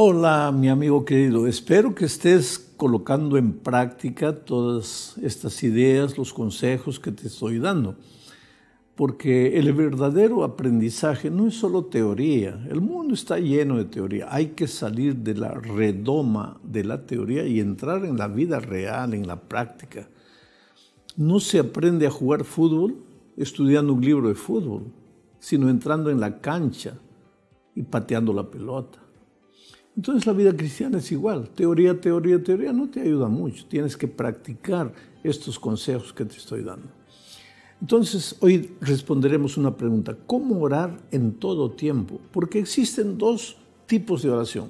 Hola, mi amigo querido. Espero que estés colocando en práctica todas estas ideas, los consejos que te estoy dando. Porque el verdadero aprendizaje no es solo teoría. El mundo está lleno de teoría. Hay que salir de la redoma de la teoría y entrar en la vida real, en la práctica. No se aprende a jugar fútbol estudiando un libro de fútbol, sino entrando en la cancha y pateando la pelota. Entonces la vida cristiana es igual. Teoría, teoría, teoría no te ayuda mucho. Tienes que practicar estos consejos que te estoy dando. Entonces hoy responderemos una pregunta. ¿Cómo orar en todo tiempo? Porque existen dos tipos de oración.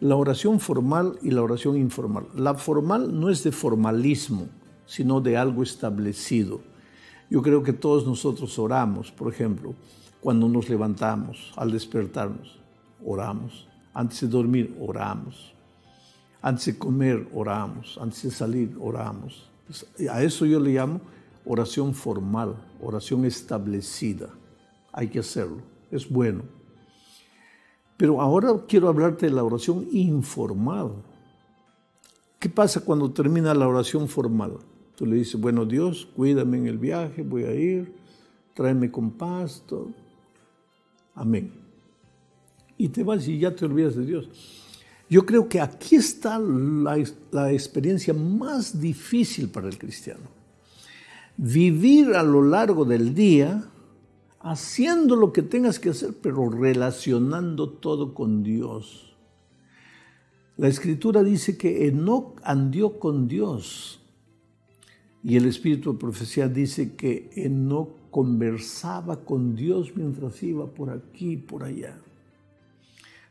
La oración formal y la oración informal. La formal no es de formalismo, sino de algo establecido. Yo creo que todos nosotros oramos, por ejemplo, cuando nos levantamos, al despertarnos, oramos antes de dormir, oramos. Antes de comer, oramos. Antes de salir, oramos. A eso yo le llamo oración formal, oración establecida. Hay que hacerlo. Es bueno. Pero ahora quiero hablarte de la oración informal. ¿Qué pasa cuando termina la oración formal? Tú le dices, bueno Dios, cuídame en el viaje, voy a ir, tráeme con paz, Amén y te vas y ya te olvidas de Dios. Yo creo que aquí está la, la experiencia más difícil para el cristiano. Vivir a lo largo del día haciendo lo que tengas que hacer, pero relacionando todo con Dios. La escritura dice que Enoch andió con Dios y el espíritu de profecía dice que Enoch conversaba con Dios mientras iba por aquí y por allá.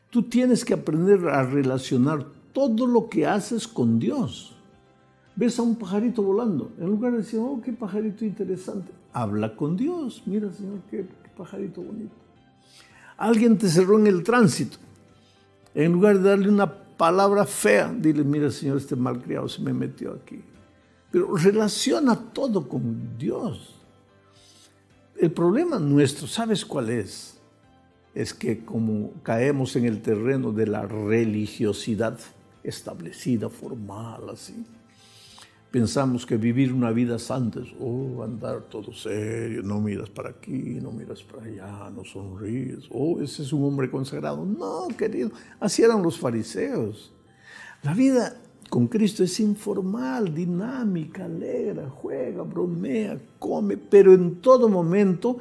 Tú tienes que aprender a relacionar todo lo que haces con Dios. Ves a un pajarito volando, en lugar de decir, oh, qué pajarito interesante, habla con Dios. Mira, Señor, qué, pajarito bonito. Alguien te cerró en el tránsito. En lugar de darle una palabra fea, dile, mira, Señor, este malcriado se me metió aquí. Pero relaciona todo con Dios. El problema nuestro, ¿sabes cuál es? Es que como caemos en el terreno de la religiosidad establecida, formal, así, pensamos que vivir una vida santa es oh, andar todo serio, no miras para aquí, no miras para allá, no sonríes, oh, ese es un hombre consagrado. No, querido, así eran los fariseos. La vida con Cristo es informal, dinámica, alegre, juega, bromea, come, pero en todo momento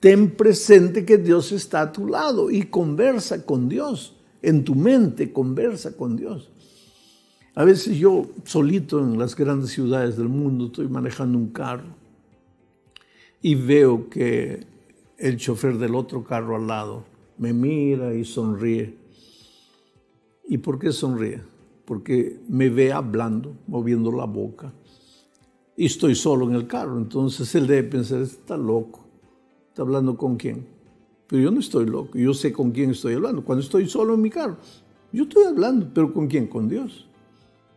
ten presente que Dios está a tu lado y conversa con Dios. En tu mente conversa con Dios. A veces yo solito en las grandes ciudades del mundo estoy manejando un carro y veo que el chofer del otro carro al lado me mira y sonríe. ¿Y por qué sonríe? Porque me ve hablando, moviendo la boca. Y estoy solo en el carro, entonces él debe pensar, está loco hablando con quién? Pero yo no estoy loco, yo sé con quién estoy hablando. Cuando estoy solo en mi carro, yo estoy hablando, pero ¿con quién? Con Dios.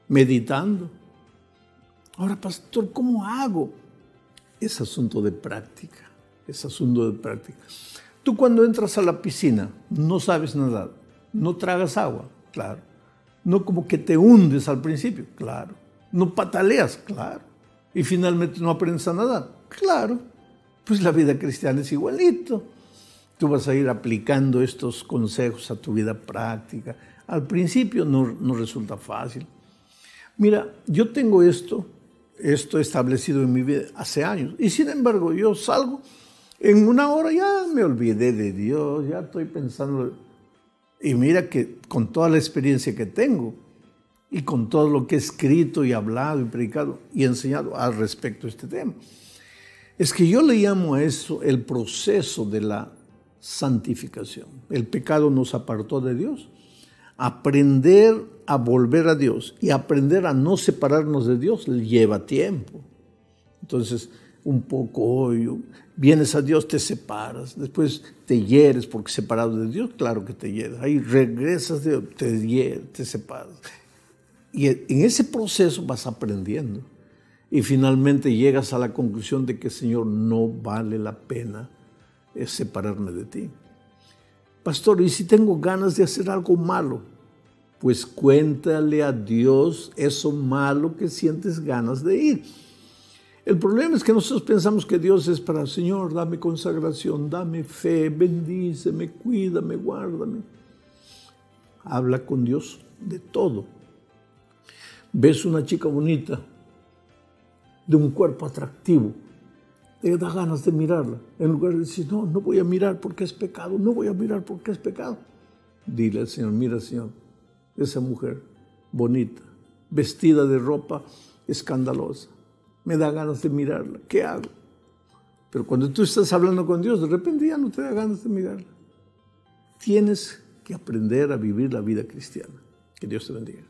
Meditando. Ahora, pastor, ¿cómo hago? Es asunto de práctica, es asunto de práctica. Tú cuando entras a la piscina no sabes nadar, no tragas agua, claro. No como que te hundes al principio, claro. No pataleas, claro. Y finalmente no aprendes a nadar, claro. Pues la vida cristiana es igualito. Tú vas a ir aplicando estos consejos a tu vida práctica. Al principio no, no resulta fácil. Mira, yo tengo esto, esto establecido en mi vida hace años. Y sin embargo, yo salgo, en una hora ya me olvidé de Dios, ya estoy pensando. Y mira que con toda la experiencia que tengo y con todo lo que he escrito y hablado y predicado y enseñado al respecto de este tema, es que yo le llamo a eso el proceso de la santificación. El pecado nos apartó de Dios. Aprender a volver a Dios y aprender a no separarnos de Dios lleva tiempo. Entonces, un poco hoy, vienes a Dios, te separas, después te hieres porque separado de Dios, claro que te hieres. Ahí regresas, de, te hieres, te separas. Y en ese proceso vas aprendiendo y finalmente llegas a la conclusión de que, Señor, no vale la pena separarme de ti. Pastor, ¿y si tengo ganas de hacer algo malo? pues cuéntale a Dios eso malo que sientes ganas de ir. El problema es que nosotros pensamos que Dios es para, Señor, dame consagración, dame fe, bendíceme, cuídame, guárdame. Habla con Dios de todo. Ves una chica bonita, de un cuerpo atractivo, te da ganas de mirarla. En lugar de decir, no, no voy a mirar porque es pecado, no voy a mirar porque es pecado. Dile al Señor, mira Señor, esa mujer bonita, vestida de ropa escandalosa, me da ganas de mirarla, ¿qué hago? Pero cuando tú estás hablando con Dios, de repente ya no te da ganas de mirarla. Tienes que aprender a vivir la vida cristiana. Que Dios te bendiga.